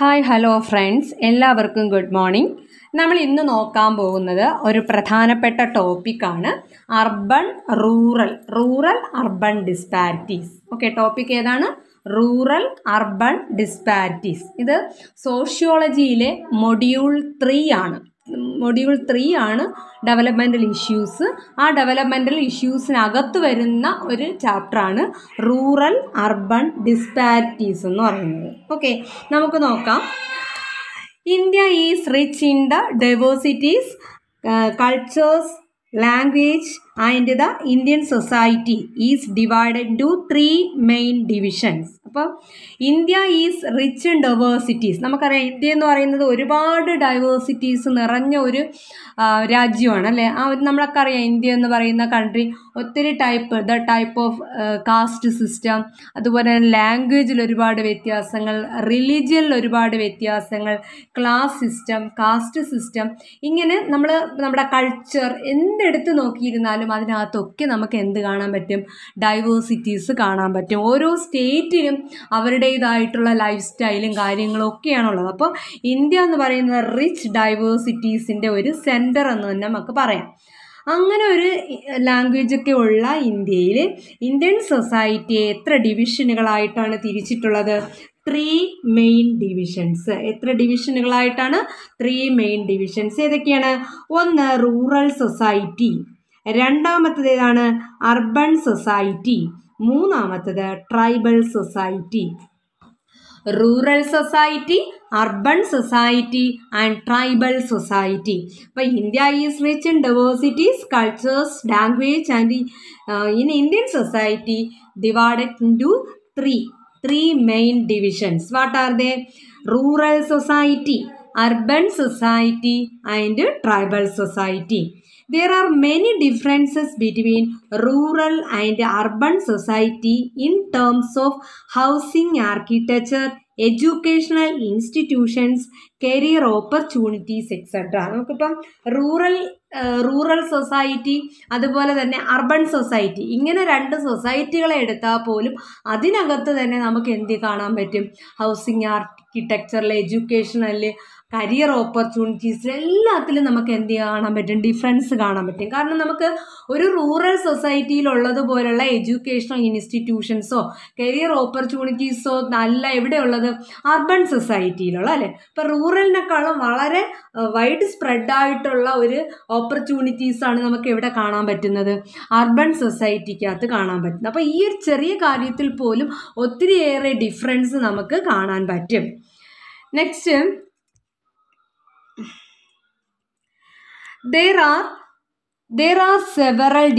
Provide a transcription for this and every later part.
Hi hello friends എല്ലാവർക്കും good morning നമ്മൾ ഇന്ന് നോക്കാൻ പോകുന്നത് ഒരു പ്രധാനപ്പെട്ട ടോപ്പിക്കാണ് urban rural rural urban disparities okay topic ഏതാണ്? റൂറൽ അർബൺ ഡിസ്പാരിറ്റീസ് ഇത് സോഷ്യോളജിയിലെ മൊഡ്യൂൾ ത്രീ ആണ്. മൊഡ്യൂൾ ത്രീ ആണ് ഡെവലപ്മെന്റൽ ഇഷ്യൂസ് ആ ഡെവലപ്മെന്റൽ ഇഷ്യൂസിനകത്ത് വരുന്ന ഒരു ചാപ്റ്ററാണ് റൂറൽ അർബൺ ഡിസ്പാരിറ്റീസ് എന്ന് പറയുന്നത്. ഓക്കെ നമുക്ക് നോക്കാം. India is rich in the diversities cultures language and the Indian society is divided to three main divisions അപ്പോൾ India is rich in diversities. നമുക്കറിയാം ഇന്ത്യ എന്ന് പറയുന്നത് ഒരുപാട് ഡൈവേഴ്സിറ്റീസ് നിറഞ്ഞ ഒരു രാജ്യമാണ് അല്ലേ? ആ ഒരു നമ്മളൊക്കെ അറിയാം ഇന്ത്യ എന്ന് പറയുന്ന കൺട്രി ഒത്തിരി type the type of caste system അതുപോലെ ലാംഗ്വേജിൽ ഒരുപാട് വ്യത്യാസങ്ങൾ റിലീജിയനിൽ ഒരുപാട് വ്യത്യാസങ്ങൾ ക്ലാസ് സിസ്റ്റം കാസ്റ്റ് സിസ്റ്റം ഇങ്ങനെ നമ്മൾ നമ്മുടെ കൾച്ചർ എന്തെടുത്ത് നോക്കിയിരുന്നാലും അതിനകത്തൊക്കെ നമുക്ക് എന്ത് കാണാൻ പറ്റും? ഡൈവേഴ്സിറ്റീസ് കാണാൻ പറ്റും. ഓരോ സ്റ്റേറ്റിനും അവരുടേതായിട്ടുള്ള ലൈഫ് സ്റ്റൈലും കാര്യങ്ങളും ഒക്കെയാണുള്ളത്. അപ്പോൾ ഇന്ത്യ എന്ന് പറയുന്നത് റിച്ച് ഡൈവേഴ്സിറ്റീസിന്റെ ഒരു സെന്റർ എന്ന് തന്നെ നമുക്ക് പറയാം. അങ്ങനെ ഒരു ലാംഗ്വേജ് ഒക്കെ ഉള്ള ഇന്ത്യയിൽ ഇന്ത്യൻ സൊസൈറ്റിയെ എത്ര ഡിവിഷനുകളായിട്ടാണ് തിരിച്ചിട്ടുള്ളത്? ത്രീ മെയിൻ ഡിവിഷൻസ് എത്ര ഡിവിഷനുകളായിട്ടാണ് ത്രീ മെയിൻ ഡിവിഷൻസ് ഏതൊക്കെയാണ്? ഒന്ന് റൂറൽ സൊസൈറ്റി രണ്ടാമത്തേതാണ് അർബൺ സൊസൈറ്റി മൂന്നാമത്തത് tribal society rural society urban society and tribal society അപ്പോൾ India is rich in diversities cultures language and in Indian society divided into three three main divisions what are they rural society urban society and tribal society. There are many differences between rural and urban society in terms of housing architecture, educational institutions career opportunities etcetera നമുക്കിപ്പം rural rural society അതുപോലെ തന്നെ urban society ഇങ്ങനെ രണ്ട് സൊസൈറ്റികളെ എടുത്താൽ പോലും അതിനകത്ത് തന്നെ നമുക്ക് എന്ത് കാണാൻ പറ്റും? ഹൗസിംഗ് ആർക്കിടെക്ചറിൽ എഡ്യൂക്കേഷനിൽ കരിയർ ഓപ്പർച്യൂണിറ്റീസ് എല്ലാത്തിലും നമുക്ക് എന്ത് കാണാൻ പറ്റും? ഡിഫറൻസ് കാണാൻ പറ്റും. കാരണം നമുക്ക് ഒരു റൂറൽ സൊസൈറ്റിയിലുള്ളതുപോലുള്ള എഡ്യൂക്കേഷണൽ ഇൻസ്റ്റിറ്റ്യൂഷൻസോ കരിയർ ഓപ്പർച്യൂണിറ്റീസോ നല്ല എവിടെയുള്ളത് അർബൻ സൊസൈറ്റിയിലുള്ള അല്ലേ? ഇപ്പം റൂറലിനേക്കാളും വളരെ വൈഡ് സ്പ്രെഡ് ആയിട്ടുള്ള ഒരു ഓപ്പർച്യൂണിറ്റീസ് ആണ് നമുക്ക് എവിടെ കാണാൻ പറ്റുന്നത്. അർബൻ സൊസൈറ്റിക്കകത്ത് കാണാൻ പറ്റുന്നത്. അപ്പോൾ ഈ ഒരു ചെറിയ കാര്യത്തിൽ പോലും ഒത്തിരിയേറെ ഡിഫറൻസ് നമുക്ക് കാണാൻ പറ്റും. Next there are there are several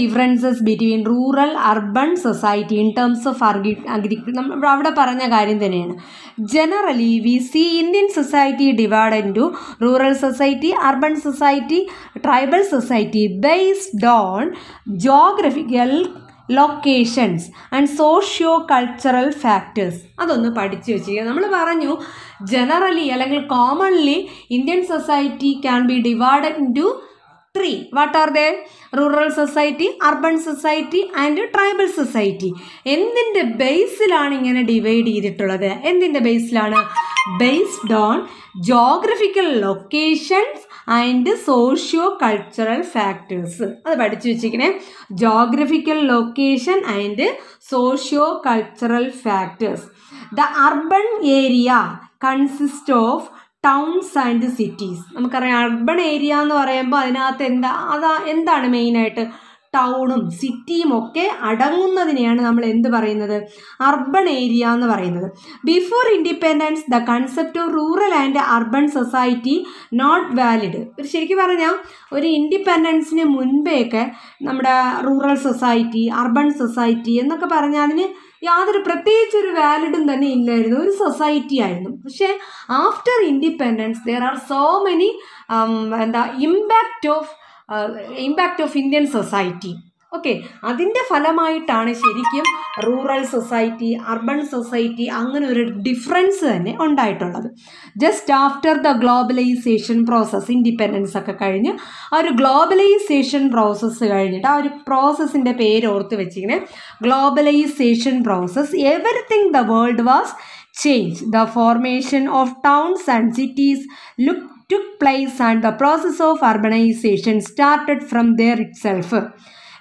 between rural rural society in terms of അർഗി agriculture നമ്മൾ അവിടെ പറഞ്ഞ കാര്യം തന്നെയാണ്. Generally we see Indian society divide into rural society urban society tribal society based on geographical locations and socio cultural factors അതൊന്ന് പഠിച്ചു വെച്ചിരിക്കുക. നമ്മൾ പറഞ്ഞു ജനറലി അല്ലെങ്കിൽ commonly Indian society can be divide into three what are they rural society urban society and tribal society എന്തിന്റെ ബേസിലാണ് ഇങ്ങനെ divide ചെയ്തിട്ടുള്ളത്? എന്തിന്റെ ബേസിലാണ് based on geographical locations and socio cultural factors അത് പഠിച്ചു വെച്ചിരിക്കണേ. Geographical location and socio cultural factors the urban area consist of towns and cities നമുക്കറിയാം urban area എന്ന് പറയുമ്പോൾ അതിനകത്ത് എന്താ അതാ എന്താണ് മെയിനായിട്ട് ടൗണും സിറ്റിയും ഒക്കെ അടങ്ങുന്നതിനെയാണ് നമ്മൾ എന്ത് പറയുന്നത്? അർബൺ ഏരിയ എന്ന് പറയുന്നത്. Before independence the concept of rural and urban society not valid ശരിക്കും പറഞ്ഞാൽ ഒരു ഇൻഡിപെൻഡൻസിന് മുൻപേയൊക്കെ നമ്മുടെ റൂറൽ സൊസൈറ്റി അർബൺ സൊസൈറ്റി എന്നൊക്കെ പറഞ്ഞാൽ അതിന് യാതൊരു പ്രത്യേകിച്ച് ഒരു വാലിഡും തന്നെ ഇല്ലായിരുന്നു. ഒരു സൊസൈറ്റി ആയിരുന്നു. പക്ഷേ after independence there are so many എന്താ impact of impact of Indian society okay അതിന്റെ ഫലമായിട്ടാണ് ശരിക്കും റൂറൽ സൊസൈറ്റി അർബൻ സൊസൈറ്റി അങ്ങനെ ഒരു ഡിഫറൻസ് തന്നെ ഉണ്ടായിട്ടുള്ളത് just after the globalization process independence ഒക്കെ കഴിഞ്ഞ് ആ ഒരു ഗ്ലോബലൈസേഷൻ പ്രോസസ്സ് കഴിഞ്ഞിട്ട് ആ ഒരു പ്രോസസ്സിന്റെ പേര് ഓർത്ത് വെച്ചിങ്ങനെ globalization process everything the world was change the formation of towns and cities look took place and the process of urbanization started from there itself.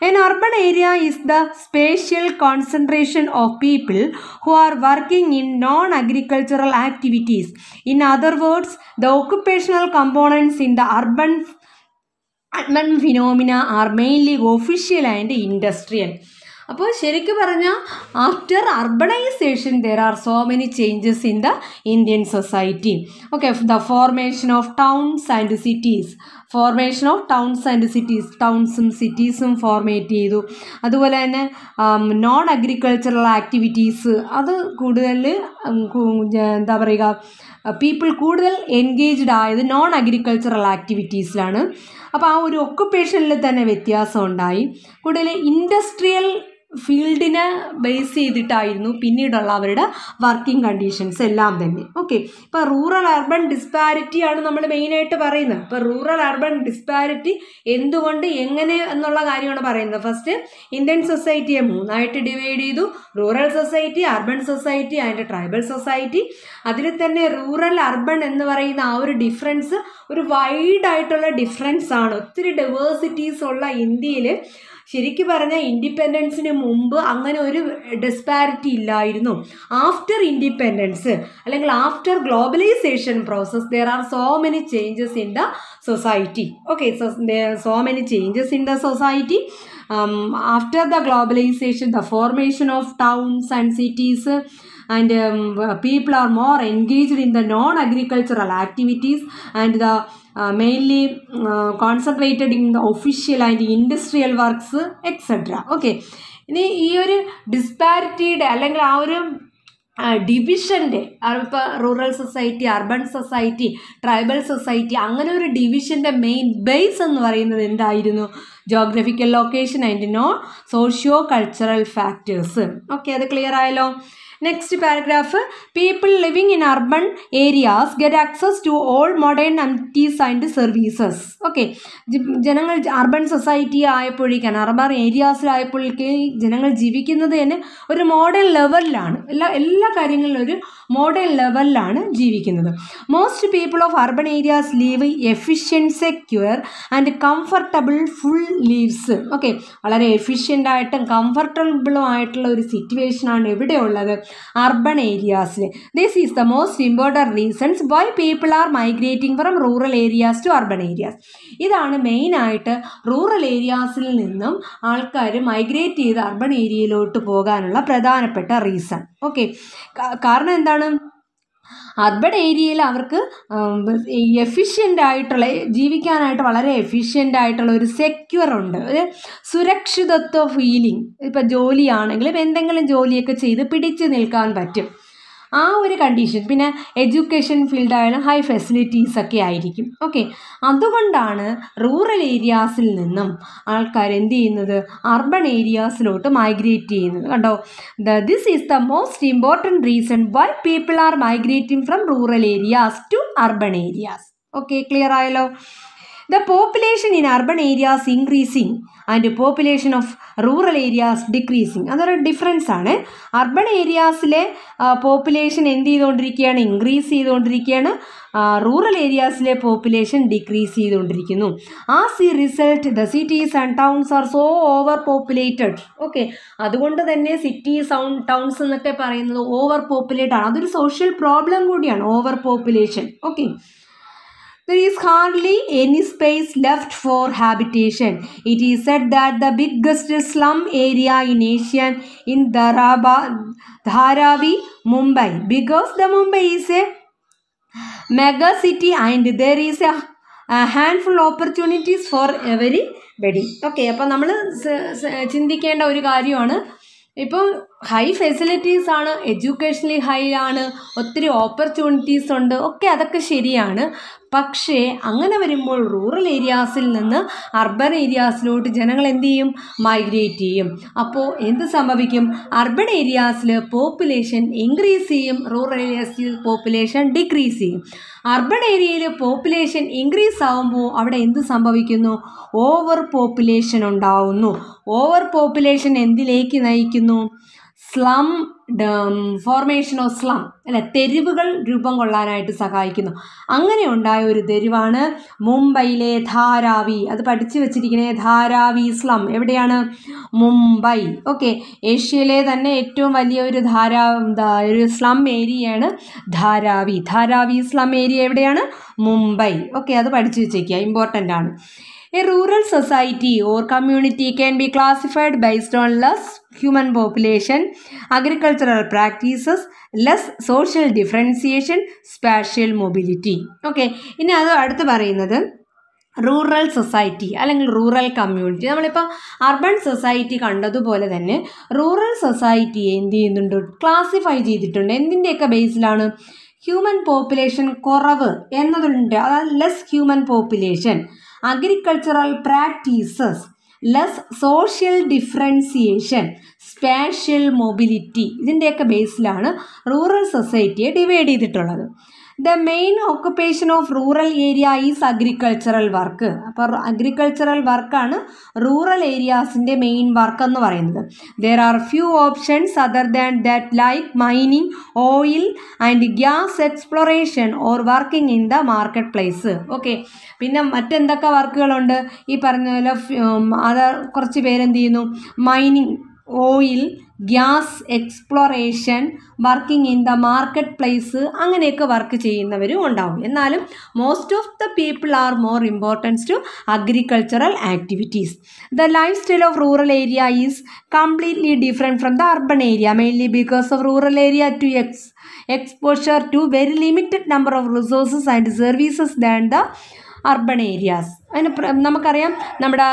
An urban area is the spatial concentration of people who are working in non agricultural activities. In other words, the occupational components in the urban urban phenomena are mainly official and industrial. അപ്പോൾ ശരിക്കും പറഞ്ഞാൽ after urbanization there are so many changes in the Indian society okay the formation of towns and cities formation of towns and cities ടൗൺസും സിറ്റീസും format ചെയ്തു. അതുപോലെ തന്നെ non agricultural activities അത് കൂടുതൽ എന്താ പറയുക പീപ്പിൾ കൂടുതൽ എൻഗേജ്ഡ് ആയത് നോൺ അഗ്രികൾച്ചറൽ ആക്ടിവിറ്റീസിലാണ് അപ്പോൾ ആ ഒരു ഒക്കുപ്പേഷനിൽ തന്നെ വ്യത്യാസം ഉണ്ടായി. കൂടുതൽ ഇൻഡസ്ട്രിയൽ ഫീൽഡിനെ ബേസ് ചെയ്തിട്ടായിരുന്നു പിന്നീടുള്ള അവരുടെ വർക്കിംഗ് കണ്ടീഷൻസ് എല്ലാം തന്നെ. ഓക്കെ. ഇപ്പോൾ റൂറൽ അർബൻ ഡിസ്പാരിറ്റിയാണ് നമ്മൾ മെയിനായിട്ട് പറയുന്നത്. ഇപ്പോൾ റൂറൽ അർബൻ ഡിസ്പാരിറ്റി എന്തുകൊണ്ട് എങ്ങനെ എന്നുള്ള കാര്യമാണ് പറയുന്നത്. ഫസ്റ്റ് ഇന്ത്യൻ സൊസൈറ്റിയെ മൂന്നായിട്ട് ഡിവൈഡ് ചെയ്തു. Rural society urban society and tribal society. അതിൽ തന്നെ റൂറൽ അർബൺ എന്ന് പറയുന്ന ആ ഒരു ഡിഫറൻസ് ഒരു വൈഡ് ആയിട്ടുള്ള ഡിഫറൻസ് ആണ്. ഒത്തിരി ഡൈവേഴ്സിറ്റീസ് ഉള്ള ഇന്ത്യയിൽ ശരിക്കും പറഞ്ഞാൽ ഇൻഡിപെൻഡൻസിന് മുമ്പ് അങ്ങനെ ഒരു ഡിസ്പാരിറ്റി ഇല്ലായിരുന്നു. ആഫ്റ്റർ ഇൻഡിപെൻഡൻസ് അല്ലെങ്കിൽ after globalization process there are so many changes in the society okay so many changes in the society after the globalization the formation of towns and cities people are more engaged in the non-agricultural activities and the uh, mainly uh, concentrated in the official and industrial works etc okay. ഇനി ഈ ഒരു ഡിസ്പാരിറ്റിയുടെ അല്ലെങ്കിൽ ആ ഒരു ഡിവിഷന്റെ ഇപ്പോൾ rural society urban society tribal society അങ്ങനെ ഒരു ഡിവിഷന്റെ മെയിൻ ബേസ് എന്ന് പറയുന്നത് എന്തായിരുന്നു? Geographical location and no socio cultural factors okay അത് ക്ലിയർ ആയല്ലോ? Next paragraph people living in urban areas get access to all modern amenities and services okay ജനങ്ങൾ urban society ആയപ്പോഴേക്കാണ് അർബൻ ഏരിയാസിലായപ്പോഴേക്ക് ജനങ്ങൾ ജീവിക്കുന്നത് തന്നെ ഒരു മോഡേൺ ലെവലിലാണ് എല്ലാ എല്ലാ കാര്യങ്ങളിലും ഒരു മോഡേൺ ലെവലിലാണ് ജീവിക്കുന്നത്. Most people of urban areas live efficient secure and comfortable full lives okay വളരെ എഫിഷ്യന്റ് ആയിട്ടും കംഫർട്ടബിളും ആയിട്ടുള്ള ഒരു സിറ്റുവേഷനാണ് എവിടെയുള്ളത് urban ഏരിയാസിൽ this is the most important reasons why people are migrating from rural areas to urban areas ഇതാണ് മെയിനായിട്ട് rural ഏരിയാസിൽ നിന്നും ആൾക്കാർ മൈഗ്രേറ്റ് ചെയ്ത് അർബൺ ഏരിയയിലോട്ട് പോകാനുള്ള പ്രധാനപ്പെട്ട റീസൺ ഓക്കെ കാരണം എന്താണ്? അർബൻ ഏരിയയിൽ അവർക്ക് എഫിഷ്യന്റ് ആയിട്ടുള്ള ജീവിക്കാനായിട്ട് വളരെ എഫിഷ്യന്റ് ആയിട്ടുള്ള ഒരു സെക്യൂർ ഉണ്ട്. ഒരു സുരക്ഷിതത്വ ഫീലിംഗ് ഇപ്പം ജോലിയാണെങ്കിലും എന്തെങ്കിലും ജോലിയൊക്കെ ചെയ്ത് പിടിച്ചു നിൽക്കാൻ പറ്റും. ആ ഒരു കണ്ടീഷൻ പിന്നെ എഡ്യൂക്കേഷൻ ഫീൽഡായാലും ഹൈ ഫെസിലിറ്റീസ് ഒക്കെ ആയിരിക്കും. ഓക്കെ അതുകൊണ്ടാണ് റൂറൽ ഏരിയാസിൽ നിന്നും ആൾക്കാർ എന്ത് ചെയ്യുന്നത്? അർബൺ ഏരിയാസിലോട്ട് മൈഗ്രേറ്റ് ചെയ്യുന്നത്. കണ്ടോ? The this is the most important reason why people are migrating from rural areas to urban areas okay clear ആയല്ലോ? The population in urban areas increasing and population of rural areas decreasing അതൊരു difference ആണ്. Urban ഏരിയാസിലെ population എന്ത് ചെയ്തുകൊണ്ടിരിക്കുകയാണ് increase ചെയ്തുകൊണ്ടിരിക്കുകയാണ് rural ഏരിയാസിലെ population decrease ചെയ്തുകൊണ്ടിരിക്കുന്നു ആ C result the cities and towns are so over populated okay അതുകൊണ്ട് തന്നെ സിറ്റീസ് ടൗൺസ് എന്നൊക്കെ പറയുന്നത് ഓവർ പോപ്പുലേറ്റ് ആണ്. അതൊരു സോഷ്യൽ പ്രോബ്ലം കൂടിയാണ് over population okay there is hardly any space left for habitation. It is said that the biggest slum area in Asia in Dharaba, Dharavi, Mumbai, because the Mumbai is a mega city and there is a, a handful opportunities for everybody. Okay അപ്പോൾ നമ്മൾ ചിന്തിക്കേണ്ട ഒരു കാര്യമാണ് ഇപ്പോൾ high facilities ആണ് educationally high ആണ് ഒത്തിരി opportunities ഉണ്ട് ഒക്കെ അതൊക്കെ ശരിയാണ് പക്ഷേ അങ്ങനെ വരുമ്പോൾ റൂറൽ ഏരിയാസിൽ നിന്ന് അർബൻ ഏരിയാസിലോട്ട് ജനങ്ങൾ എന്ത് ചെയ്യും? മൈഗ്രേറ്റ് ചെയ്യും. അപ്പോൾ എന്ത് സംഭവിക്കും? അർബൻ ഏരിയാസിൽ പോപ്പുലേഷൻ ഇൻക്രീസ് ചെയ്യും. റൂറൽ ഏരിയാസിൽ പോപ്പുലേഷൻ ഡിക്രീസ് ചെയ്യും. അർബൻ ഏരിയയിൽ പോപ്പുലേഷൻ ഇൻക്രീസ് ആകുമ്പോൾ അവിടെ എന്ത് സംഭവിക്കുന്നു? ഓവർ പോപ്പുലേഷൻ ഉണ്ടാവുന്നു. ഓവർ പോപ്പുലേഷൻ എന്തിലേക്ക് നയിക്കുന്നു? സ്ലം ഫോർമേഷൻ ഓഫ് സ്ലം അല്ലെ തെരുവുകൾ രൂപം കൊള്ളാനായിട്ട് സഹായിക്കുന്നു. അങ്ങനെ ഉണ്ടായ ഒരു തെരുവാണ് മുംബൈയിലെ ധാരാവി. അത് പഠിച്ചു വെച്ചിരിക്കുന്നത് ധാരാവി സ്ലം എവിടെയാണ്? മുംബൈ. ഓക്കെ ഏഷ്യയിലെ തന്നെ ഏറ്റവും വലിയ ഒരു ധാരാ ഒരു സ്ലം ഏരിയയാണ് ധാരാവി. ധാരാവി സ്ലം ഏരിയ എവിടെയാണ്? മുംബൈ. ഓക്കെ അത് പഠിച്ചു വെച്ചേക്കുക. ഇമ്പോർട്ടന്റ് ആണ്. A rural society or community can be classified based on less human population agricultural practices less social differentiation spatial mobility okay ഇനി അത് അടുത്ത് പറയുന്നത് റൂറൽ സൊസൈറ്റി അല്ലെങ്കിൽ റൂറൽ കമ്മ്യൂണിറ്റി നമ്മളിപ്പോൾ അർബൻ സൊസൈറ്റി കണ്ടതുപോലെ തന്നെ റൂറൽ സൊസൈറ്റിയെ എന്ത് ചെയ്യുന്നുണ്ട്? ക്ലാസിഫൈ ചെയ്തിട്ടുണ്ട്. എന്തിന്റെയൊക്കെ ബേസിലാണ് ഹ്യൂമൻ പോപ്പുലേഷൻ കുറവ് എന്നതുണ്ട്. അതായത് less human population agricultural practices less social differentiation spatial mobility ഇതിന്റെയൊക്കെ ബേസിലാണ് റൂറൽ സൊസൈറ്റിയെ ഡിവൈഡ് ചെയ്തിട്ടുള്ളത്. The main occupation of rural area is agricultural work അപ്പോൾ അഗ്രികൾച്ചറൽ വർക്കാണ് റൂറൽ ഏരിയാസിന്റെ മെയിൻ വർക്ക് എന്ന് പറയുന്നത്. There are few options other than that like mining oil and gas exploration or working in the market place okay പിന്നെ മറ്റെന്തൊക്കെ വർക്കുകളുണ്ട് ഈ പറഞ്ഞ പോലെ അത് കുറച്ച് പേരെന്ത് ചെയ്യുന്നു? Mining oil gas exploration working in the market place അങ്ങനെയൊക്കെ വർക്ക് ചെയ്യുന്നവരും ഉണ്ടാവും. എന്നാലും most of the people are more importance to agricultural activities the life style of rural area is completely different from the urban area mainly because of rural area to ex exposure to very limited number of resources and services than the urban areas അതിന് നമുക്കറിയാം നമ്മുടെ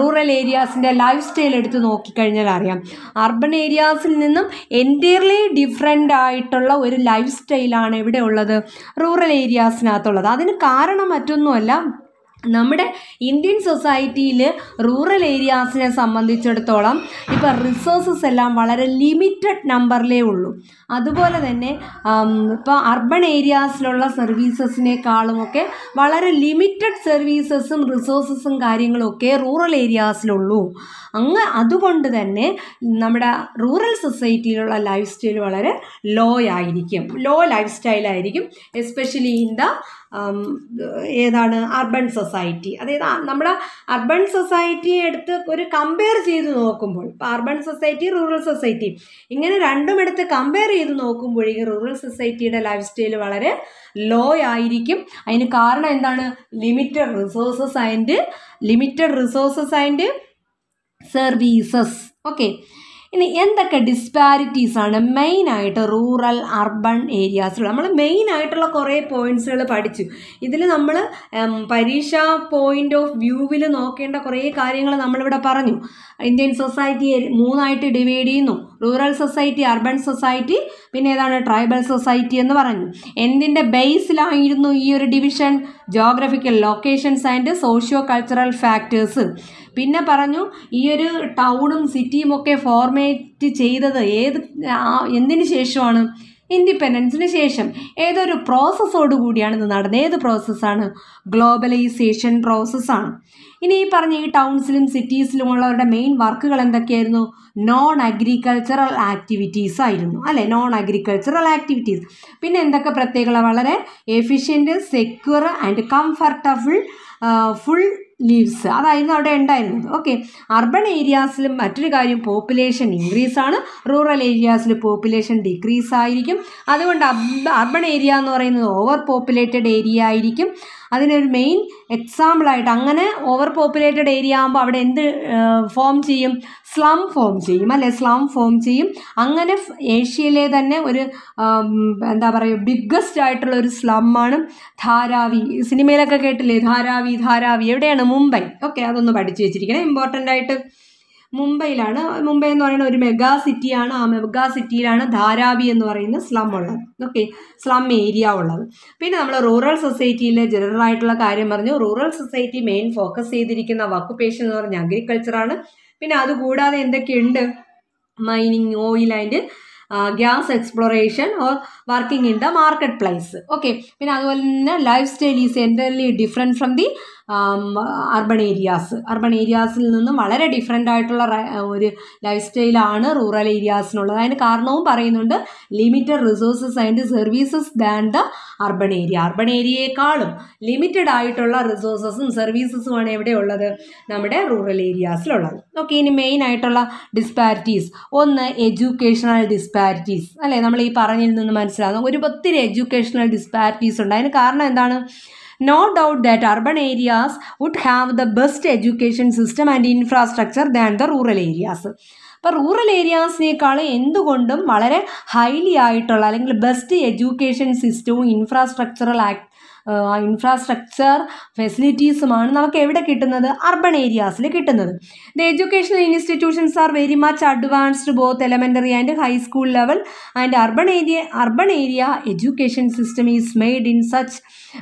rural ഏരിയാസിന്റെ life style എടുത്ത് നോക്കിക്കഴിഞ്ഞാൽ അറിയാം. Urban ഏരിയാസിൽ നിന്നും entirely different ആയിട്ടുള്ള ഒരു ലൈഫ് സ്റ്റൈലാണ് ഇവിടെ ഉള്ളത് റൂറൽ ഏരിയാസിനകത്തുള്ളത് അതിന് കാരണം മറ്റൊന്നുമല്ല നമ്മുടെ ഇന്ത്യൻ സൊസൈറ്റിയിൽ റൂറൽ ഏരിയാസിനെ സംബന്ധിച്ചിടത്തോളം ഇപ്പോൾ റിസോഴ്സസ് എല്ലാം വളരെ ലിമിറ്റഡ് നമ്പറിലേ ഉള്ളൂ. അതുപോലെ തന്നെ ഇപ്പോൾ അർബൺ ഏരിയാസിലുള്ള സർവീസസിനേക്കാളും ഒക്കെ വളരെ ലിമിറ്റഡ് സർവീസസും റിസോഴ്സസും കാര്യങ്ങളൊക്കെ റൂറൽ ഏരിയാസിലുള്ളൂ അങ്ങ് അതുകൊണ്ട് തന്നെ നമ്മുടെ റൂറൽ സൊസൈറ്റിയിലുള്ള ലൈഫ് സ്റ്റൈൽ വളരെ ലോ ആയിരിക്കും. ലോ ലൈഫ് സ്റ്റൈലായിരിക്കും എസ്പെഷ്യലി ഇൻ ദ ഏതാണ് അർബൺ സൊസൈറ്റി അതായത് നമ്മുടെ അർബൺ സൊസൈറ്റിയെ എടുത്ത് ഒരു കമ്പയർ ചെയ്ത് നോക്കുമ്പോൾ ഇപ്പോൾ അർബൺ സൊസൈറ്റി റൂറൽ സൊസൈറ്റി ഇങ്ങനെ രണ്ടും എടുത്ത് കമ്പയർ ചെയ്ത് നോക്കുമ്പോഴേക്കും റൂറൽ സൊസൈറ്റിയുടെ ലൈഫ് സ്റ്റൈൽ വളരെ ലോ ആയിരിക്കും. അതിന് കാരണം എന്താണ്? Limited resources and limited resources and services okay ഇനി എന്തൊക്കെ ഡിസ്പാരിറ്റീസ് ആണ് മെയിനായിട്ട് റൂറൽ അർബൺ ഏരിയാസിൽ നമ്മൾ മെയിൻ ആയിട്ടുള്ള കുറേ പോയിന്റ്സുകൾ പഠിച്ചു. ഇതിൽ നമ്മൾ പരീക്ഷ പോയിന്റ് ഓഫ് വ്യൂവിൽ നോക്കേണ്ട കുറേ കാര്യങ്ങൾ നമ്മളിവിടെ പറഞ്ഞു. ഇന്ത്യൻ സൊസൈറ്റി മൂന്നായിട്ട് ഡിവൈഡ് ചെയ്യുന്നു. റൂറൽ സൊസൈറ്റി അർബൻ സൊസൈറ്റി പിന്നെ ഏതാണ് ട്രൈബൽ സൊസൈറ്റി എന്ന് പറഞ്ഞു. എന്തിന്റെ ബേസിലായിരുന്നു ഈ ഒരു division geographical locations and socio cultural factors പിന്നെ പറഞ്ഞു ഈ ഒരു ടൗണും സിറ്റിയും ഒക്കെ ഫോർമേറ്റ് ചെയ്തത് ഏത് എന്തിനു ശേഷമാണ്? ഇൻഡിപെൻഡൻസിന് ശേഷം ഏതൊരു പ്രോസസ്സോട് കൂടിയാണ് ഇത് നടന്നത്? ഏത് പ്രോസസ്സാണ് ഗ്ലോബലൈസേഷൻ പ്രോസസ്സാണ് ഇനി ഈ പറഞ്ഞ ഈ ടൗൺസിലും സിറ്റീസിലും ഉള്ളവരുടെ മെയിൻ വർക്കുകൾ എന്തൊക്കെയായിരുന്നു? നോൺ അഗ്രികൾച്ചറൽ ആക്ടിവിറ്റീസ് ആയിരുന്നു. അല്ലേ? നോൺ അഗ്രികൾച്ചറൽ ആക്ടിവിറ്റീസ് പിന്നെ എന്തൊക്കെ പ്രത്യേകത? വളരെ efficient secure and comfortable full lives അതായിരുന്നു അവിടെ ഉണ്ടായിരുന്നത്. ഓക്കെ അർബൺ ഏരിയാസിലും മറ്റൊരു കാര്യം പോപ്പുലേഷൻ ഇൻക്രീസ് ആണ്. റൂറൽ ഏരിയാസിൽ പോപ്പുലേഷൻ ഡിക്രീസ് ആയിരിക്കും. അതുകൊണ്ട് അർബൺ ഏരിയ എന്ന് പറയുന്നത് ഓവർ പോപ്പുലേറ്റഡ് ഏരിയ ആയിരിക്കും. അതിനൊരു മെയിൻ എക്സാമ്പിളായിട്ട് അങ്ങനെ ഓവർ പോപ്പുലേറ്റഡ് ഏരിയ ആകുമ്പോൾ അവിടെ എന്ത് ഫോം ചെയ്യും? സ്ലം ഫോം ചെയ്യും അല്ലെ? സ്ലം ഫോം ചെയ്യും. അങ്ങനെ ഏഷ്യയിലെ തന്നെ ഒരു എന്താ പറയുക ബിഗ്ഗസ്റ്റ് ആയിട്ടുള്ള ഒരു സ്ലമ്മാണ് ധാരാവി. സിനിമയിലൊക്കെ കേട്ടില്ലേ? ധാരാവി ധാരാവി. എവിടെയാണ്? മുംബൈ. ഓക്കെ അതൊന്ന് പഠിച്ചു വെച്ചിരിക്കണം. ഇമ്പോർട്ടന്റ് ആയിട്ട് മുംബൈയിലാണ്. മുംബൈ എന്ന് പറയുന്ന ഒരു മെഗാ സിറ്റിയാണ് ആ മെഗാ സിറ്റിയിലാണ് ധാരാവി എന്ന് പറയുന്ന സ്ലം ഉള്ളത്. ഓക്കെ സ്ലം ഏരിയ ഉള്ളത്. പിന്നെ നമ്മൾ റൂറൽ സൊസൈറ്റിയിലെ ജനറൽ ആയിട്ടുള്ള കാര്യം പറഞ്ഞു. റൂറൽ സൊസൈറ്റി മെയിൻ ഫോക്കസ് ചെയ്തിരിക്കുന്ന വക്കുപേഷൻ എന്ന് പറഞ്ഞ അഗ്രികൾച്ചറാണ് പിന്നെ അതുകൂടാതെ എന്തൊക്കെയുണ്ട്? Mining oil and gas exploration or working in the market place okay പിന്നെ അതുപോലെ തന്നെ life style is entirely different from the urban areas urban ഏരിയാസിൽ നിന്നും വളരെ ഡിഫറെന്റ് ആയിട്ടുള്ള ഒരു ലൈഫ് സ്റ്റൈലാണ് റൂറൽ ഏരിയാസിനുള്ളത് അതിന് കാരണവും പറയുന്നുണ്ട് limited resources and services than the urban area urban ഏരിയയെക്കാളും limited ആയിട്ടുള്ള റിസോഴ്സസും സർവീസസുമാണ് എവിടെയുള്ളത്? നമ്മുടെ റൂറൽ ഏരിയാസിലുള്ളത് ഓക്കെ ഇനി മെയിൻ ആയിട്ടുള്ള ഡിസ്പാരിറ്റീസ് ഒന്ന് എഡ്യൂക്കേഷണൽ ഡിസ്പാരിറ്റീസ് അല്ലേ? നമ്മൾ ഈ പറഞ്ഞിൽ നിന്ന് മനസ്സിലാകും. ഒരു ഒത്തിരി എഡ്യൂക്കേഷണൽ ഡിസ്പാരിറ്റീസ് ഉണ്ട്. അതിന് കാരണം എന്താണ്? No doubt that urban areas would have the best education system and infrastructure than the rural areas അപ്പോൾ റൂറൽ ഏരിയാസിനേക്കാളും എന്തുകൊണ്ടും വളരെ ഹൈലി ആയിട്ടുള്ള അല്ലെങ്കിൽ ബെസ്റ്റ് എഡ്യൂക്കേഷൻ സിസ്റ്റവും ഇൻഫ്രാസ്ട്രക്ചറൽ ആക്ട് ഇൻഫ്രാസ്ട്രക്ചർ ഫെസിലിറ്റീസുമാണ് നമുക്ക് എവിടെ കിട്ടുന്നത്? അർബൺ ഏരിയാസിൽ കിട്ടുന്നത്. The educational institutions are very much advanced both elementary and high school level and urban area urban area education system is made in such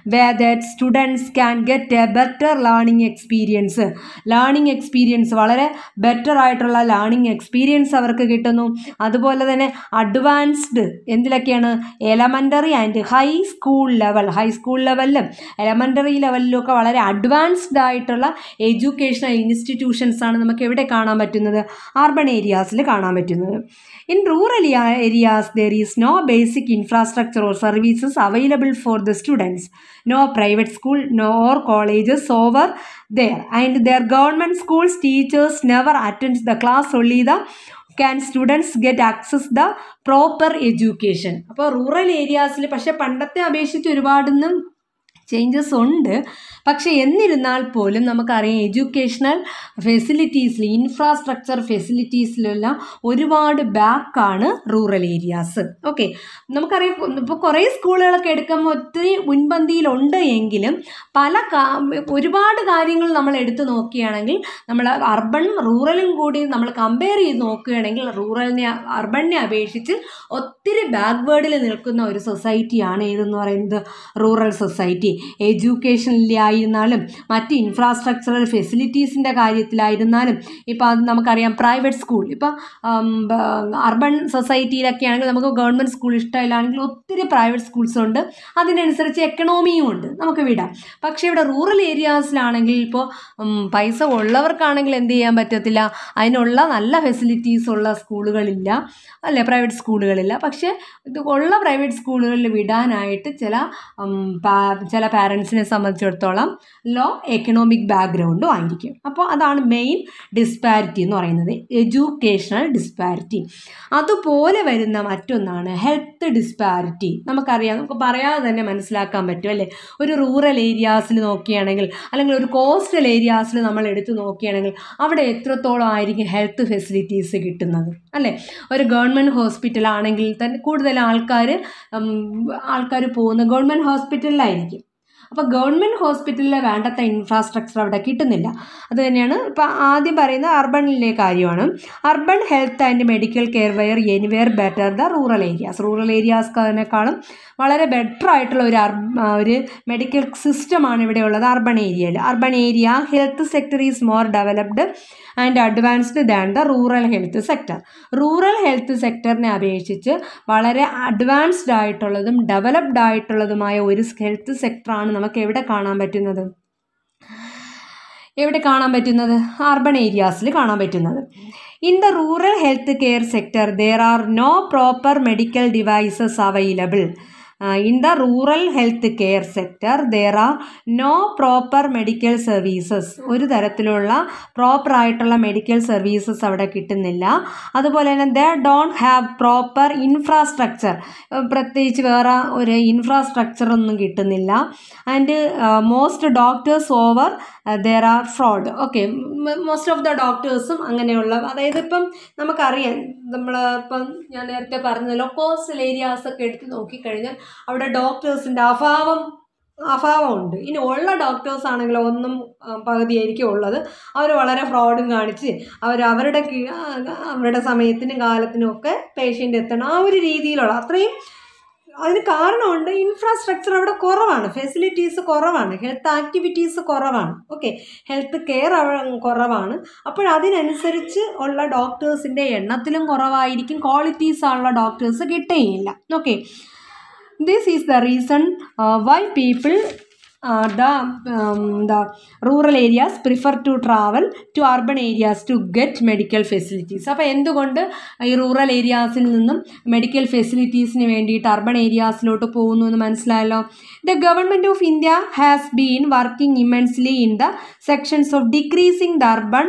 way that students can get a better learning experience learning experience വളരെ better ആയിട്ടുള്ള learning experience അവർക്ക് കിട്ടുന്നു. അതുപോലെ തന്നെ advanced എന്തിലൊക്കെയാണ്? Elementary and high school level high school ലെവലിലും elementary ലെവലിലും ഒക്കെ വളരെ advanced ആയിട്ടുള്ള എഡ്യൂക്കേഷണൽ ഇൻസ്റ്റിറ്റ്യൂഷൻസ് ആണ് നമുക്ക് എവിടെ കാണാൻ പറ്റുന്നത്? അർബൺ ഏരിയാസിൽ കാണാൻ പറ്റുന്നത്. In rural areas there is no basic infrastructure or services available for the students no private school no or colleges over there and there government schools teachers never attend the class only the can students get access the proper education അപ്പോൾ rural ഏരിയാസിൽ പക്ഷേ പണ്ടത്തെ അപേക്ഷിച്ച് ഒരുപാടൊന്നും changes ഉണ്ട്. പക്ഷേ എന്നിരുന്നാൽ പോലും നമുക്കറിയാം എഡ്യൂക്കേഷണൽ ഫെസിലിറ്റീസിൽ ഇൻഫ്രാസ്ട്രക്ചർ ഫെസിലിറ്റീസിലെല്ലാം ഒരുപാട് ബാക്കാണ് റൂറൽ ഏരിയാസ് ഓക്കെ നമുക്കറിയാം ഇപ്പോൾ കുറേ സ്കൂളുകളൊക്കെ എടുക്കുമ്പോൾ ഒത്തിരി മുൻപന്തിയിലുണ്ട് എങ്കിലും പല ഒരുപാട് കാര്യങ്ങൾ നമ്മൾ എടുത്തു നോക്കുകയാണെങ്കിൽ നമ്മൾ അർബണും റൂറലും കൂടി നമ്മൾ കമ്പയർ ചെയ്ത് നോക്കുകയാണെങ്കിൽ റൂറലിനെ അർബണിനെ അപേക്ഷിച്ച് ഒത്തിരി ബാക്ക്വേർഡിൽ നിൽക്കുന്ന ഒരു സൊസൈറ്റിയാണ് ഏതെന്ന് പറയുന്നത്? റൂറൽ സൊസൈറ്റി എഡ്യൂക്കേഷനിലായിരുന്നാലും മറ്റ് ഇൻഫ്രാസ്ട്രക്ചറൽ ഫെസിലിറ്റീസിന്റെ കാര്യത്തിലായിരുന്നാലും ഇപ്പോൾ അത് നമുക്കറിയാം പ്രൈവറ്റ് സ്കൂൾ ഇപ്പോൾ അർബൺ സൊസൈറ്റിയിലൊക്കെ ആണെങ്കിൽ നമുക്ക് ഗവൺമെന്റ് സ്കൂൾ ഇഷ്ടമില്ലാണെങ്കിൽ ഒത്തിരി പ്രൈവറ്റ് സ്കൂൾസ് ഉണ്ട്. അതിനനുസരിച്ച് എക്കണോമിയും ഉണ്ട്. നമുക്ക് വിടാം. പക്ഷേ ഇവിടെ റൂറൽ ഏരിയാസിലാണെങ്കിൽ ഇപ്പോൾ പൈസ ഉള്ളവർക്കാണെങ്കിൽ എന്ത് ചെയ്യാൻ പറ്റത്തില്ല? അതിനുള്ള നല്ല ഫെസിലിറ്റീസ് ഉള്ള സ്കൂളുകളില്ല. അല്ലേ പ്രൈവറ്റ് സ്കൂളുകളില്ല പക്ഷേ ഇത് ഉള്ള പ്രൈവറ്റ് സ്കൂളുകളിൽ വിടാനായിട്ട് ചില പാ- ചില പാരൻസിനെ സംബന്ധിച്ചിടത്തോളം ലോ എക്കണോമിക് ബാക്ക്ഗ്രൗണ്ടും ആയിരിക്കും. അപ്പോൾ അതാണ് മെയിൻ ഡിസ്പാരിറ്റി എന്ന് പറയുന്നത്. എഡ്യൂക്കേഷണൽ ഡിസ്പാരിറ്റി അതുപോലെ വരുന്ന മറ്റൊന്നാണ് ഹെൽത്ത് ഡിസ്പാരിറ്റി നമുക്കറിയാം നമുക്ക് പറയാതെ തന്നെ മനസ്സിലാക്കാൻ പറ്റും അല്ലേ? ഒരു റൂറൽ ഏരിയാസിൽ നോക്കുകയാണെങ്കിൽ അല്ലെങ്കിൽ ഒരു കോസ്റ്റൽ ഏരിയാസിൽ നമ്മൾ എടുത്ത് നോക്കുകയാണെങ്കിൽ അവിടെ എത്രത്തോളം ആയിരിക്കും ഹെൽത്ത് ഫെസിലിറ്റീസ് കിട്ടുന്നത് അല്ലേ? ഒരു ഗവൺമെന്റ് ഹോസ്പിറ്റൽ ആണെങ്കിൽ തന്നെ കൂടുതൽ ആൾക്കാർ ആൾക്കാർ പോകുന്ന ഗവൺമെന്റ് ഹോസ്പിറ്റലിലായിരിക്കും അപ്പോൾ ഗവൺമെന്റ് ഹോസ്പിറ്റലിലെ വേണ്ടത്ത ഇൻഫ്രാസ്ട്രക്ചർ അവിടെ കിട്ടുന്നില്ല. അത് തന്നെയാണ് ഇപ്പോൾ ആദ്യം പറയുന്ന അർബണിലെ കാര്യമാണ്. Urban health and medical care were anywhere better the rural areas rural ഏരിയാസിനേക്കാളും വളരെ ബെറ്റർ ആയിട്ടുള്ള ഒരു ഒരു മെഡിക്കൽ സിസ്റ്റമാണ് ഇവിടെ ഉള്ളത് അർബൺ ഏരിയയിൽ. Urban area health sector is more developed and advanced than the rural health sector rural health സെക്ടറിനെ അപേക്ഷിച്ച് വളരെ അഡ്വാൻസ്ഡ് ആയിട്ടുള്ളതും ഡെവലപ്ഡ് ആയിട്ടുള്ളതുമായ ഒരു ഹെൽത്ത് സെക്ടറാണ് നമുക്ക് എവിടെ കാണാൻ പറ്റുന്നത്? എവിടെ കാണാൻ പറ്റുന്നത്? അർബൺ ഏരിയാസിൽ കാണാൻ പറ്റുന്നത്. In the rural health care sector there are no proper medical devices available in the rural health care sector there are no proper medical services ഒരു തരത്തിലുള്ള പ്രോപ്പർ ആയിട്ടുള്ള മെഡിക്കൽ സർവീസസ് അവിടെ കിട്ടുന്നില്ല. അതുപോലെ തന്നെ they don't have proper infrastructure പ്രത്യേകിച്ച് വേറെ ഒരു ഇൻഫ്രാസ്ട്രക്ചർ ഒന്നും കിട്ടുന്നില്ല. And most doctors over there are fraud okay most of the ഡോക്ടേഴ്സും അങ്ങനെയുള്ള അതായത് ഇപ്പം നമുക്കറിയാം നമ്മൾ ഇപ്പം ഞാൻ നേരത്തെ പറഞ്ഞല്ലോ കോസ്റ്റൽ ഏരിയാസ് ഒക്കെ എടുത്ത് നോക്കിക്കഴിഞ്ഞാൽ അവിടെ ഡോക്ടേഴ്സിന്റെ അഭാവം അഭാവമുണ്ട്. ഇനി ഉള്ള ഡോക്ടേഴ്സ് ആണെങ്കിൽ ഒന്നും പകുതിയായിരിക്കും ഉള്ളത് അവർ വളരെ ഫ്രോഡും കാണിച്ച് അവർ അവരുടെ അവരുടെ സമയത്തിനും കാലത്തിനും ഒക്കെ പേഷ്യന്റ് എത്തണം. ആ ഒരു രീതിയിലുള്ള അത്രയും അതിന് കാരണമുണ്ട് ഇൻഫ്രാസ്ട്രക്ചർ അവിടെ കുറവാണ്. ഫെസിലിറ്റീസ് കുറവാണ്. ഹെൽത്ത് ആക്ടിവിറ്റീസ് കുറവാണ്. ഓക്കെ ഹെൽത്ത് കെയർ കുറവാണ്. അപ്പോൾ അതിനനുസരിച്ച് ഉള്ള ഡോക്ടേഴ്സിന്റെ എണ്ണത്തിലും കുറവായിരിക്കും. ക്വാളിറ്റീസ് ഉള്ള ഡോക്ടേഴ്സ് കിട്ടുകയില്ല. Okay this is the reason why people the the rural areas prefer to travel to urban areas to get medical facilities അപ്പോൾ എന്തുകൊണ്ട് ഈ റൂറൽ ഏരിയാസിൽ നിന്നും മെഡിക്കൽ ഫെസിലിറ്റീസിന് വേണ്ടിയിട്ട് അർബൺ ഏരിയാസിലോട്ട് പോകുന്നു എന്ന് മനസ്സിലായല്ലോ? The government of India has been working immensely in the sections of decreasing the urban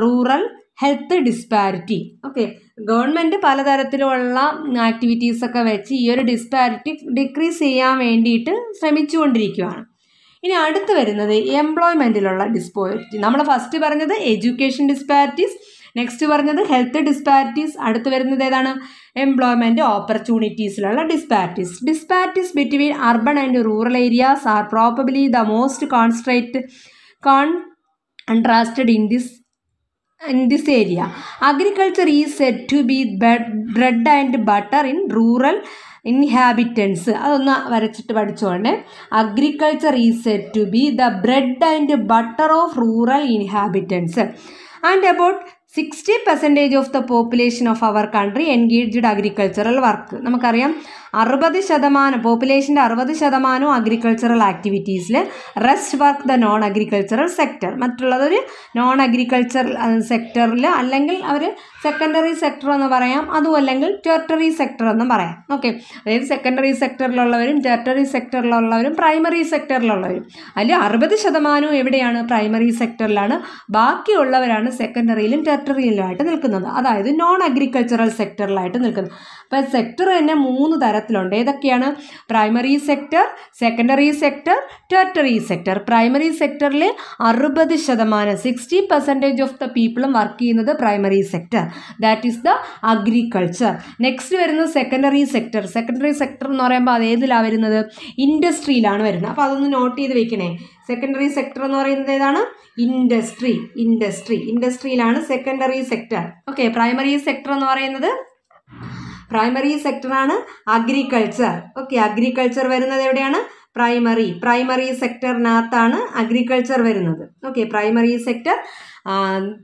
rural health disparity okay government പലതരത്തിലുള്ള activities ഒക്കെ വെച്ച് ഈ ഒരു ഡിസ്പാരിറ്റി ഡിക്രീസ് ചെയ്യാൻ വേണ്ടിയിട്ട് ശ്രമിച്ചുകൊണ്ടിരിക്കുകയാണ് ഇനി അടുത്ത് വരുന്നത് എംപ്ലോയ്മെന്റിലുള്ള ഡിസ്പാരിറ്റി നമ്മൾ ഫസ്റ്റ് പറഞ്ഞത് എഡ്യൂക്കേഷൻ ഡിസ്പാരിറ്റീസ് നെക്സ്റ്റ് പറഞ്ഞത് ഹെൽത്ത് ഡിസ്പാരിറ്റീസ് അടുത്ത് വരുന്നത് ഏതാണ്? Employment ഓപ്പർച്യൂണിറ്റീസിലുള്ള disparities disparities between urban and rural areas are probably the most contrast con contrasted in this in this area agriculture is said to be bread and butter in rural inhabitants അതൊന്ന് വരച്ചിട്ട് പഠിച്ചോണ്ടേ agriculture is set to be the bread and butter of rural inhabitants and about sixty percentage of the population of our country engaged agricultural work നമുക്കറിയാം അറുപത് ശതമാനം പോപ്പുലേഷന്റെ അറുപത് ശതമാനവും agricultural ആക്ടിവിറ്റീസിൽ rest work the non agricultural sector മറ്റുള്ളതൊരു non agricultural സെക്ടറിൽ അല്ലെങ്കിൽ അവർ secondary sector എന്ന് പറയാം. അതും അല്ലെങ്കിൽ ടെറിട്ടറി സെക്ടർ എന്ന് പറയാം. ഓക്കെ അതായത് സെക്കൻഡറി സെക്ടറിലുള്ളവരും ടെറിട്ടറി സെക്ടറിലുള്ളവരും പ്രൈമറി സെക്ടറിലുള്ളവരും അതിൽ അറുപത് ശതമാനവും എവിടെയാണ് പ്രൈമറി സെക്ടറിലാണ് ബാക്കിയുള്ളവരാണ് സെക്കൻഡറിയിലും ടെറിട്ടറിയിലുമായിട്ട് നിൽക്കുന്നത്. അതായത് നോൺ അഗ്രികൾച്ചറൽ സെക്ടറിലായിട്ട് നിൽക്കുന്നത്. അപ്പോൾ സെക്ടർ തന്നെ മൂന്ന് തരത്തിലുണ്ട്. ഏതൊക്കെയാണ്? Primary sector secondary sector territory sector primary സെക്ടറിൽ അറുപത് ശതമാനം സിക്സ്റ്റി പെർസെന്റേജ് ഓഫ് ദ പീപ്പിളും വർക്ക് ചെയ്യുന്നത് primary sector that is the agriculture next വരുന്നത് സെക്കൻഡറി സെക്ടർ സെക്കൻഡറി സെക്ടർ എന്ന് പറയുമ്പോൾ അത് ഏതിലാണ് വരുന്നത്? ഇൻഡസ്ട്രിയിലാണ് വരുന്നത്. അപ്പോൾ അതൊന്ന് നോട്ട് ചെയ്ത് വെക്കണേ. സെക്കൻഡറി സെക്ടർ എന്ന് പറയുന്നത് ഏതാണ്? Industry industry ഇൻഡസ്ട്രിയിലാണ് secondary sector okay primary sector എന്ന് പറയുന്നത്? പ്രൈമറി സെക്ടറാണ് അഗ്രികൾച്ചർ ഓക്കെ അഗ്രികൾച്ചർ വരുന്നത് എവിടെയാണ്? പ്രൈമറി പ്രൈമറി സെക്ടറിനകത്താണ് അഗ്രികൾച്ചർ വരുന്നത്. Okay primary sector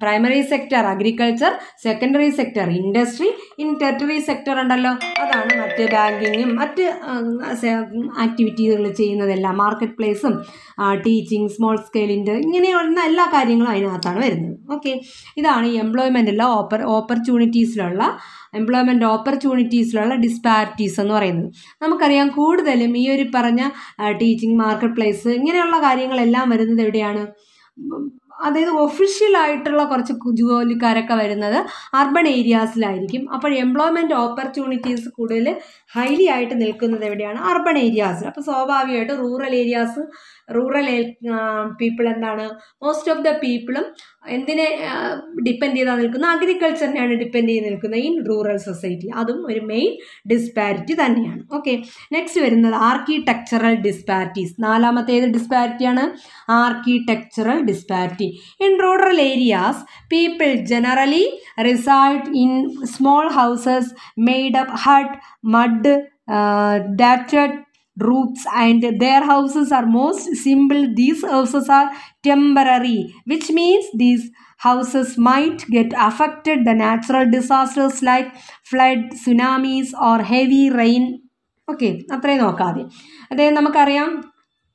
primary sector agriculture secondary sector industry in tertiary sector ഉണ്ടല്ലോ. അതാണ് മറ്റ് ബാങ്കിങ്ങും മറ്റ് ആക്ടിവിറ്റികൾ ചെയ്യുന്നതെല്ലാം. മാർക്കറ്റ് പ്ലേസും ടീച്ചിങ് സ്മോൾ സ്കെയിലിന്റെ ഇങ്ങനെയുള്ള എല്ലാ കാര്യങ്ങളും അതിനകത്താണ് വരുന്നത്. ഓക്കെ ഇതാണ് ഈ എംപ്ലോയ്മെന്റുള്ള ഓപ്പർ ഓപ്പർച്യൂണിറ്റീസിലുള്ള എംപ്ലോയ്മെന്റ് ഓപ്പർച്യൂണിറ്റീസിലുള്ള ഡിസ്പാരിറ്റീസ് എന്ന് പറയുന്നത്. നമുക്കറിയാം കൂടുതലും ഈ ഒരു പറഞ്ഞ ടീച്ചിങ് മാർക്കറ്റ് പ്ലേസ് ഇങ്ങനെയുള്ള കാര്യങ്ങളെല്ലാം വരുന്നത് എവിടെയാണ്? അതായത് ഒഫീഷ്യൽ ആയിട്ടുള്ള കുറച്ച് ജോലിക്കാരൊക്കെ വരുന്നത് അർബൺ ഏരിയാസിലായിരിക്കും അപ്പോൾ എംപ്ലോയ്മെന്റ് ഓപ്പർച്യൂണിറ്റീസ് കൂടുതൽ ഹൈലി ആയിട്ട് നിൽക്കുന്നത് എവിടെയാണ്? അർബൺ ഏരിയാസ് അപ്പോൾ സ്വാഭാവികമായിട്ട് റൂറൽ ഏരിയാസ് റൂറൽ പീപ്പിൾ എന്താണ്? മോസ്റ്റ് ഓഫ് ദ പീപ്പിളും എന്തിനെ ഡിപ്പെൻഡ് ചെയ്താൽ നിൽക്കുന്നത് അഗ്രികൾച്ചറിനെയാണ് ഡിപ്പെൻഡ് ചെയ്ത് നിൽക്കുന്നത് ഇൻ റൂറൽ സൊസൈറ്റി അതും ഒരു മെയിൻ ഡിസ്പാരിറ്റി തന്നെയാണ്. ഓക്കെ നെക്സ്റ്റ് വരുന്നത് ആർക്കിടെക്ചറൽ ഡിസ്പാരിറ്റീസ് നാലാമത്തെ ഏത് ഡിസ്പാരിറ്റിയാണ് architectural disparity in rural areas people generally reside in small houses made up hut mud dated roofs and their houses are most simple these houses are temporary which means these houses might get affected the natural disasters like flood tsunamis or heavy rain okay അത്രയും നോക്കാതെ അതായത് നമുക്കറിയാം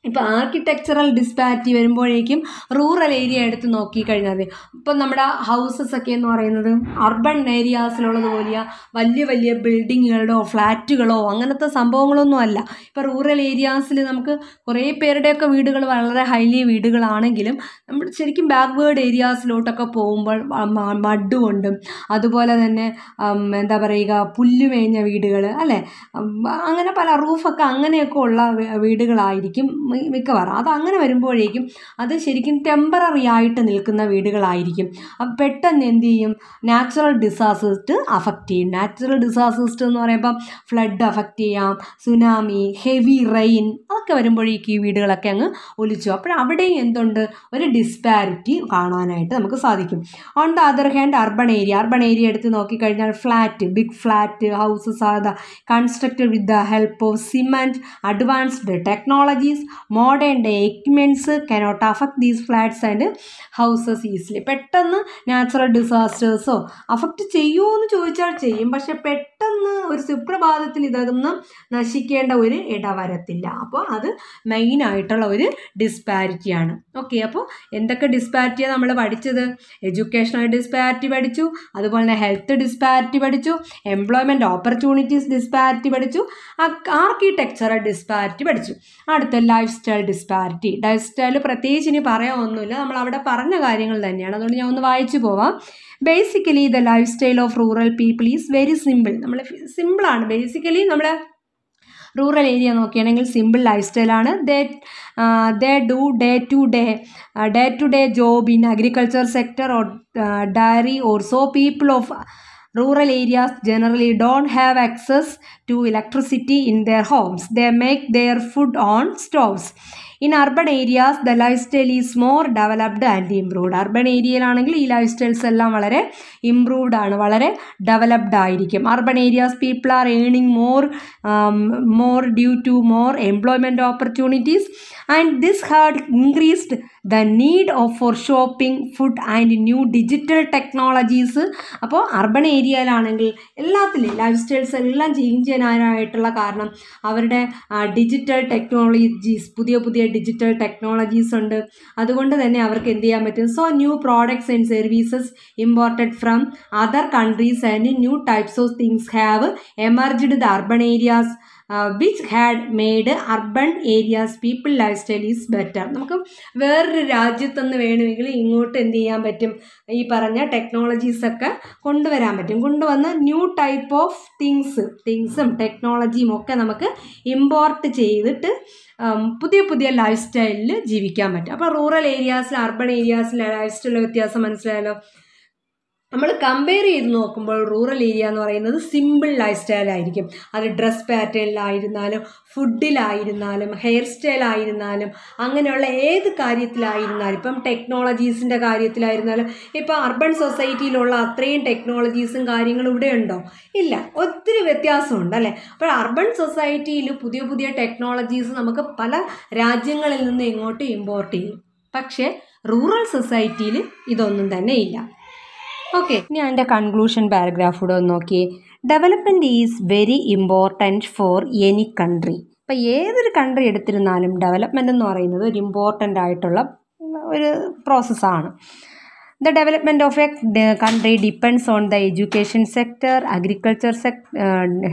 ഇപ്പോൾ architectural disparity വരുമ്പോഴേക്കും rural area എടുത്ത് നോക്കിക്കഴിഞ്ഞാൽ ഇപ്പം നമ്മുടെ ഹൗസസ് ഒക്കെ എന്ന് പറയുന്നത് അർബൺ ഏരിയാസിലുള്ളത് പോലെയാ വലിയ വലിയ ബിൽഡിങ്ങുകളോ ഫ്ലാറ്റുകളോ അങ്ങനത്തെ സംഭവങ്ങളൊന്നും അല്ല. ഇപ്പോൾ റൂറൽ ഏരിയാസിൽ നമുക്ക് കുറേ പേരുടെയൊക്കെ വീടുകൾ വളരെ ഹൈലി വീടുകളാണെങ്കിലും നമ്മൾ ശരിക്കും ബാക്ക്വേർഡ് ഏരിയാസിലോട്ടൊക്കെ പോകുമ്പോൾ മഡ് കൊണ്ടും അതുപോലെ തന്നെ എന്താ പറയുക പുല്ല് മേഞ്ഞ വീടുകൾ അല്ലേ? അങ്ങനെ പല റൂഫൊക്കെ അങ്ങനെയൊക്കെ ഉള്ള വീടുകളായിരിക്കും മിക്കവാറും. അത് അങ്ങനെ വരുമ്പോഴേക്കും അത് ശരിക്കും ടെമ്പററി ആയിട്ട് നിൽക്കുന്ന വീടുകളായിരിക്കും. അപ്പം പെട്ടെന്ന് എന്ത് ചെയ്യും? നാച്ചുറൽ ഡിസാസ്റ്റേഴ്സ് അഫക്റ്റ് ചെയ്യും. നാച്ചുറൽ ഡിസാസ്റ്റേഴ്സ് എന്ന് പറയുമ്പം ഫ്ലഡ് അഫക്റ്റ് ചെയ്യാം സുനാമി ഹെവി റെയിൻ അതൊക്കെ വരുമ്പോഴേക്കും ഈ വീടുകളൊക്കെ അങ്ങ് ഒലിച്ചു. അപ്പോൾ അവിടെയും എന്തുണ്ട്? ഒരു ഡിസ്പാരിറ്റി കാണാനായിട്ട് നമുക്ക് സാധിക്കും. On the other hand urban area urban area എടുത്ത് നോക്കിക്കഴിഞ്ഞാൽ flat big flat houses the constructed with the help of cement advanced technologies modern day equipments cannot affect these flats and houses easily പെട്ടെന്ന് natural ഡിസാസ്റ്റേഴ്സോ affect ചെയ്യുമോ എന്ന് ചോദിച്ചാൽ ചെയ്യും. പക്ഷെ പെട്ടെന്ന് പെട്ടെന്ന് ഒരു സുപ്രഭാതത്തിൽ ഇതൊന്നും നശിക്കേണ്ട ഒരു ഇടവരത്തില്ല. അപ്പോൾ അത് മെയിൻ ആയിട്ടുള്ള ഒരു ഡിസ്പാരിറ്റിയാണ് ഓക്കെ അപ്പോൾ എന്തൊക്കെ ഡിസ്പാരിറ്റിയാണ് നമ്മൾ പഠിച്ചത്? എഡ്യൂക്കേഷണൽ ഡിസ്പാരിറ്റി പഠിച്ചു അതുപോലെ തന്നെ ഹെൽത്ത് ഡിസ്പാരിറ്റി പഠിച്ചു എംപ്ലോയ്മെന്റ് ഓപ്പർച്യൂണിറ്റീസ് ഡിസ്പാരിറ്റി പഠിച്ചു ആർക്കിടെക്ചറൽ ഡിസ്പാരിറ്റി പഠിച്ചു. അടുത്ത life style disparity life style പ്രത്യേകിച്ച് ഇനി പറയാൻ ഒന്നുമില്ല. നമ്മൾ അവിടെ പറഞ്ഞ കാര്യങ്ങൾ തന്നെയാണ്. അതുകൊണ്ട് ഞാൻ ഒന്ന് വായിച്ചു പോവാം. Basically the life style of rural people is very simple നമ്മൾ സിമ്പിളാണ് ബേസിക്കലി നമ്മൾ റൂറൽ ഏരിയ നോക്കുകയാണെങ്കിൽ സിമ്പിൾ ലൈഫ് സ്റ്റൈലാണ് they they do day to day day to day job in agriculture sector or dairy or so people of rural areas generally don't have access to electricity in their homes they make their food on stoves. In urban areas the life style is more developed and improved urban ഏരിയയിലാണെങ്കിൽ ഈ life styles എല്ലാം വളരെ improved ആണ് വളരെ developed ആയിരിക്കും. Urban areas people are earning more more due to more employment opportunities and this had increased the need of for shopping food and new digital technologies അപ്പോൾ urban ഏരിയയിലാണെങ്കിൽ എല്ലാത്തിലും life styles എല്ലാം change ചെയ്യാനായിട്ടുള്ള കാരണം അവരുടെ digital technologies പുതിയ പുതിയ digital technologies ഉണ്ട്. അതുകൊണ്ട് തന്നെ അവർക്ക് എന്ത് ചെയ്യാൻ പറ്റും? So new products and services imported from other countries and new types of things have emerged the urban areas which had made urban areas people life style is better നമുക്ക് വേറൊരു രാജ്യത്തുനിന്ന് വേണമെങ്കിൽ ഇങ്ങോട്ട് എന്ത് ചെയ്യാൻ പറ്റും? ഈ പറഞ്ഞ ടെക്നോളജീസൊക്കെ കൊണ്ടുവരാൻ പറ്റും. കൊണ്ടുവന്ന് ന്യൂ ടൈപ്പ് ഓഫ് തിങ്സ് തിങ്സും ടെക്നോളജിയും ഒക്കെ നമുക്ക് ഇമ്പോർട്ട് ചെയ്തിട്ട് പുതിയ പുതിയ ലൈഫ് സ്റ്റൈലിൽ ജീവിക്കാൻ പറ്റും. അപ്പോൾ റൂറൽ ഏരിയാസിൽ അർബൺ ഏരിയാസിലെ ലൈഫ് സ്റ്റൈലിലെ വ്യത്യാസം മനസ്സിലായല്ലോ? നമ്മൾ കമ്പയർ ചെയ്ത് നോക്കുമ്പോൾ റൂറൽ ഏരിയ എന്ന് പറയുന്നത് സിമ്പിൾ ലൈഫ് സ്റ്റൈലായിരിക്കും അത് ഡ്രസ് പാറ്റേണിലായിരുന്നാലും ഫുഡിലായിരുന്നാലും ഹെയർ സ്റ്റൈലായിരുന്നാലും അങ്ങനെയുള്ള ഏത് കാര്യത്തിലായിരുന്നാലും ഇപ്പം ടെക്നോളജീസിന്റെ കാര്യത്തിലായിരുന്നാലും ഇപ്പോൾ അർബൻ സൊസൈറ്റിയിലുള്ള അത്രയും ടെക്നോളജീസും കാര്യങ്ങളും ഇവിടെ ഉണ്ടോ? ഇല്ല. ഒത്തിരി വ്യത്യാസമുണ്ട് അല്ലേ? അപ്പോൾ അർബൻ സൊസൈറ്റിയിൽ പുതിയ പുതിയ ടെക്നോളജീസ് നമുക്ക് പല രാജ്യങ്ങളിൽ നിന്ന് ഇങ്ങോട്ട് ഇമ്പോർട്ട് ചെയ്യും. പക്ഷേ റൂറൽ സൊസൈറ്റിയിൽ ഇതൊന്നും തന്നെ ഇല്ല. ഓക്കെ ഇനി അതിന്റെ കൺക്ലൂഷൻ പാരഗ്രാഫൂടെ ഒന്ന് നോക്കിയേ development is very important for any country ഇപ്പം ഏതൊരു കൺട്രി എടുത്തിരുന്നാലും ഡെവലപ്മെന്റ് എന്ന് പറയുന്നത് ഒരു ഇമ്പോർട്ടന്റ് ആയിട്ടുള്ള ഒരു പ്രോസസ്സാണ് the development of a country depends on the education sector agriculture sec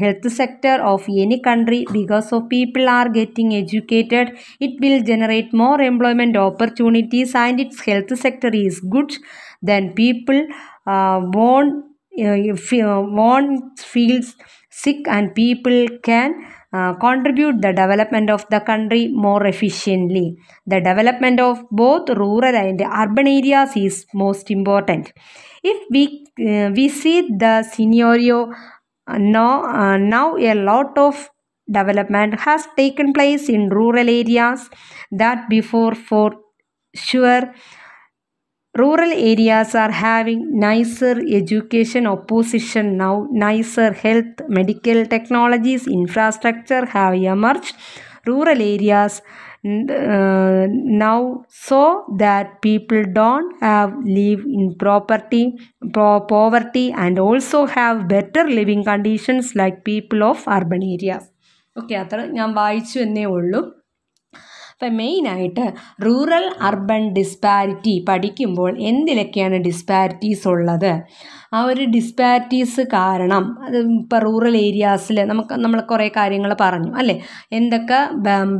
health sector of any country because of people are getting educated it will generate more employment opportunities and its health sector is good then people Uh, won't uh, uh, won't feels sick, and people can uh, contribute the development of the country more efficiently. The development of both rural and urban areas is most important. If we uh, we see the scenario uh, now now a lot of development has taken place in rural areas that before for sure are having nicer education opposition now nicer health medical technologies infrastructure have emerged rural areas uh, now so that people don't have live in property po- poverty and also have better living conditions like people of urban areas okay അത്ര ഞാൻ വായിച്ചു എന്നേ ഉള്ളൂ അപ്പം മെയിനായിട്ട് rural urban disparity പഠിക്കുമ്പോൾ എന്തിലൊക്കെയാണ് disparities ഉള്ളത്? ആ ഒരു ഡിസ്പാരിറ്റീസ് കാരണം അത് ഇപ്പോൾ റൂറൽ ഏരിയാസിൽ നമുക്ക് നമ്മൾ കുറേ കാര്യങ്ങൾ പറഞ്ഞു അല്ലേ? എന്തൊക്കെ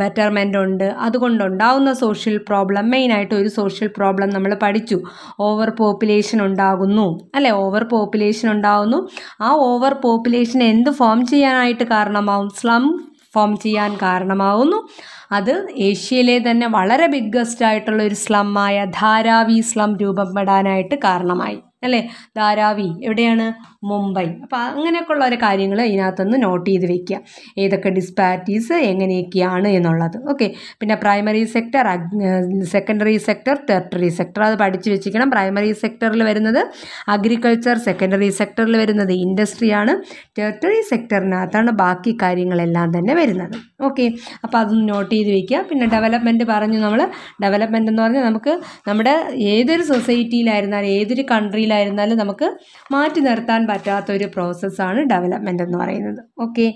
ബെറ്റർമെന്റ് ഉണ്ട് അതുകൊണ്ടുണ്ടാവുന്ന സോഷ്യൽ പ്രോബ്ലം മെയിനായിട്ട് ഒരു സോഷ്യൽ പ്രോബ്ലം നമ്മൾ പഠിച്ചു. ഓവർ പോപ്പുലേഷൻ ഉണ്ടാകുന്നു അല്ലേ? ഓവർ പോപ്പുലേഷൻ ഉണ്ടാകുന്നു ആ ഓവർ പോപ്പുലേഷൻ എന്ത് ഫോം ചെയ്യാനായിട്ട് കാരണമാവും? സ്ലം ഫോം ചെയ്യാൻ കാരണമാവുന്നു. അത് ഏഷ്യയിലെ തന്നെ വളരെ ബിഗ്ഗസ്റ്റ് ആയിട്ടുള്ള ഒരു സ്ലമ്മായ ധാരാവി സ്ലം രൂപപ്പെടാനായിട്ട് കാരണമായി. അല്ലേ? ധാരാവി എവിടെയാണ്? മുംബൈ. അപ്പോൾ അങ്ങനെയൊക്കെയുള്ള ഒരു കാര്യങ്ങൾ ഇതിനകത്തൊന്ന് നോട്ട് ചെയ്ത് വെക്കുക ഏതൊക്കെ ഡിസ്പാരിറ്റീസ് എങ്ങനെയൊക്കെയാണ് എന്നുള്ളത്. ഓക്കെ പിന്നെ primary sector secondary sector territory sector അത് പഠിച്ചു വെച്ചിരിക്കണം. പ്രൈമറി സെക്ടറിൽ വരുന്നത് അഗ്രികൾച്ചർ സെക്കൻഡറി സെക്ടറിൽ വരുന്നത് ഇൻഡസ്ട്രിയാണ് ടെറിട്ടറി സെക്ടറിനകത്താണ് ബാക്കി കാര്യങ്ങളെല്ലാം തന്നെ വരുന്നത്. ഓക്കെ അപ്പോൾ അതൊന്ന് നോട്ട് ചെയ്ത് വെക്കുക പിന്നെ ഡെവലപ്മെന്റ് പറഞ്ഞു നമ്മൾ ഡെവലപ്മെന്റ് എന്ന് പറഞ്ഞാൽ നമുക്ക് നമ്മുടെ ഏതൊരു സൊസൈറ്റിയിലായിരുന്നാലും ഏതൊരു കൺട്രിയിലായിരുന്നാലും നമുക്ക് മാറ്റി നിർത്താൻ പറ്റാത്ത ഒരു പ്രോസസ്സാണ് ഡെവലപ്മെന്റ് എന്ന് പറയുന്നത്. ഓക്കെ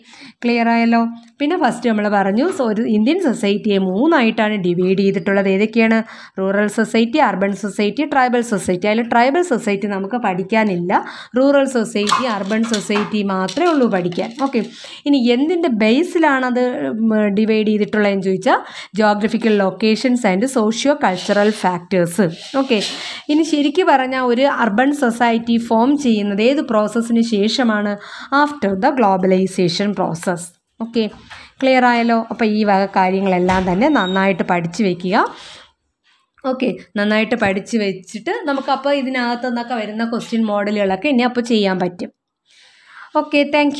ക്ലിയർ ആയല്ലോ? പിന്നെ ഫസ്റ്റ് നമ്മൾ പറഞ്ഞു ഒരു ഇന്ത്യൻ സൊസൈറ്റിയെ മൂന്നായിട്ടാണ് ഡിവൈഡ് ചെയ്തിട്ടുള്ളത്. ഏതൊക്കെയാണ്? Rural society urban society tribal society അതിൽ ട്രൈബൽ സൊസൈറ്റി നമുക്ക് പഠിക്കാനില്ല. റൂറൽ സൊസൈറ്റി അർബൻ സൊസൈറ്റി മാത്രമേ ഉള്ളൂ പഠിക്കാൻ. ഓക്കെ ഇനി എന്തിന്റെ ബേസിലാണത് ഡിവൈഡ് ചെയ്തിട്ടുള്ളതെന്ന് ചോദിച്ചാൽ geographical locations and socio cultural factors okay ഇനി ശരിക്കും പറഞ്ഞാൽ ഒരു അർബൻ സൊസൈറ്റി ഫോം ചെയ്യുന്നത് ഏത് പ്രോസസ്സിന് ശേഷമാണ് after the globalisation process okay clear ആയല്ലോ? അപ്പോൾ ഈ വക കാര്യങ്ങളെല്ലാം തന്നെ നന്നായിട്ട് പഠിച്ചു വെക്കുക. ഓക്കെ നന്നായിട്ട് പഠിച്ചു വെച്ചിട്ട് നമുക്കപ്പോൾ ഇതിനകത്തു നിന്നൊക്കെ വരുന്ന ക്വസ്റ്റ്യൻ മോഡലുകളൊക്കെ ഇനി അപ്പോൾ ചെയ്യാൻ പറ്റും. Okay thank